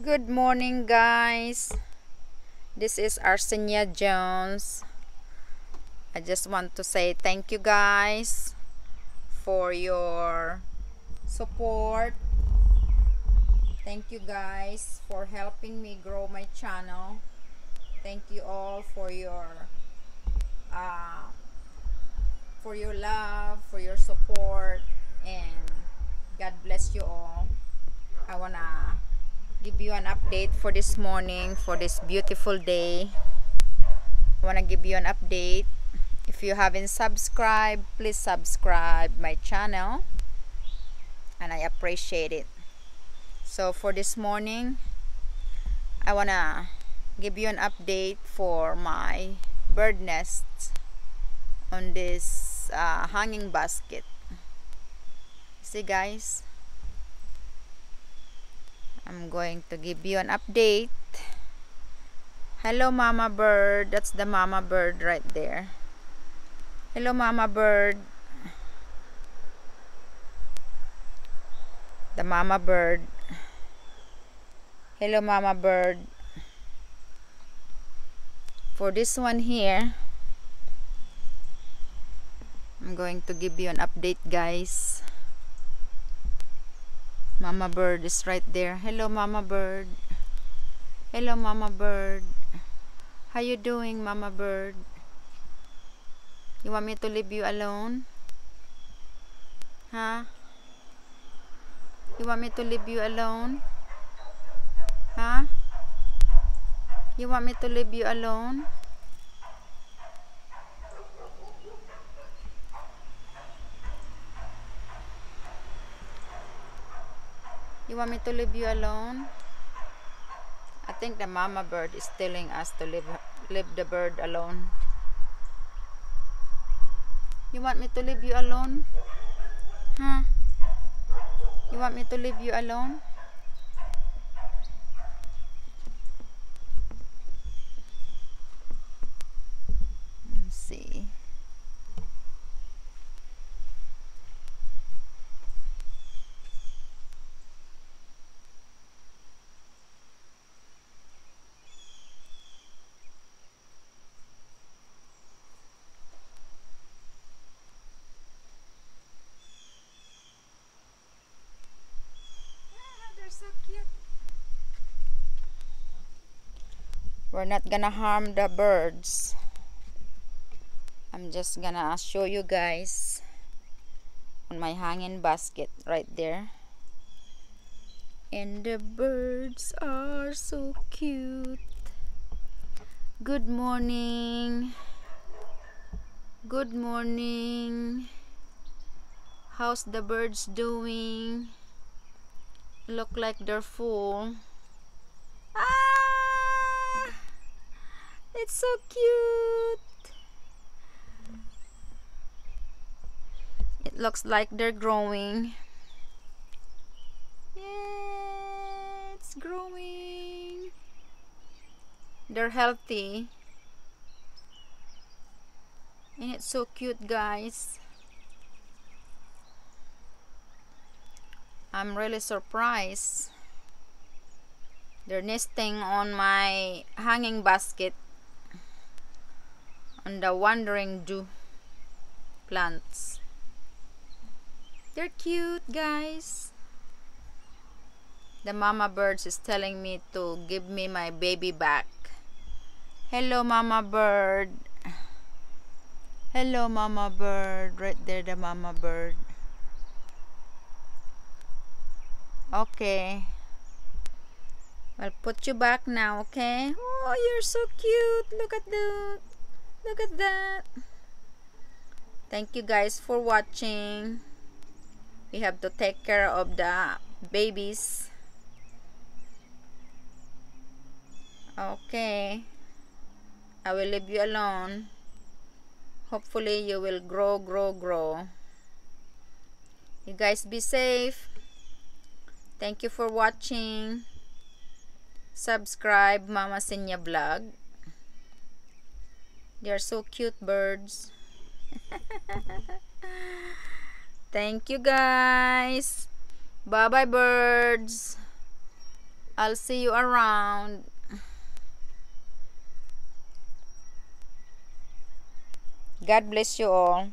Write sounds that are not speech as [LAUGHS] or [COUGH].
Good morning, guys. This is Arsenia Jones. I just want to say thank you, guys, for your support. Thank you, guys, for helping me grow my channel. Thank you all for your uh, for your love, for your support, and God bless you all. I wanna give you an update for this morning, for this beautiful day. I wanna give you an update. If you haven't subscribed, please subscribe my channel, and I appreciate it. So for this morning, I wanna give you an update for my bird nests on this uh, hanging basket. See guys, I'm going to give you an update. Hello mama bird, that's the mama bird right there. Hello mama bird. The mama bird. Hello mama bird. For this one here, I'm going to give you an update guys. Mama bird is right there. Hello mama bird. Hello mama bird. How you doing mama bird? You want me to leave you alone? Huh? You want me to leave you alone? Huh? You want me to leave you alone? You want me to leave you alone? I think the mama bird is telling us to leave leave the bird alone. You want me to leave you alone? Huh? You want me to leave you alone? Let's see. They're so cute. We're not gonna harm the birds. I'm just gonna show you guys on my hanging basket right there. And the birds are so cute. Good morning. Good morning. How's the birds doing? Look like they're full. Ah! It's so cute. It looks like they're growing. Yeah, it's growing. They're healthy. And it's so cute, guys. I'm really surprised. They're nesting on my hanging basket on the wandering jew plants. They're cute, guys. The mama birds is telling me to give me my baby back. Hello, mama bird. Hello, mama bird. Right there, the mama bird. Okay. I'll put you back now, okay? Oh, you're so cute. Look at that. Look at that. Thank you guys for watching. We have to take care of the babies. Okay. I will leave you alone. Hopefully you will grow, grow, grow. You guys be safe. Thank you for watching. Subscribe Mama Senia Vlog. They are so cute birds. [LAUGHS] Thank you guys. Bye bye birds. I'll see you around. God bless you all.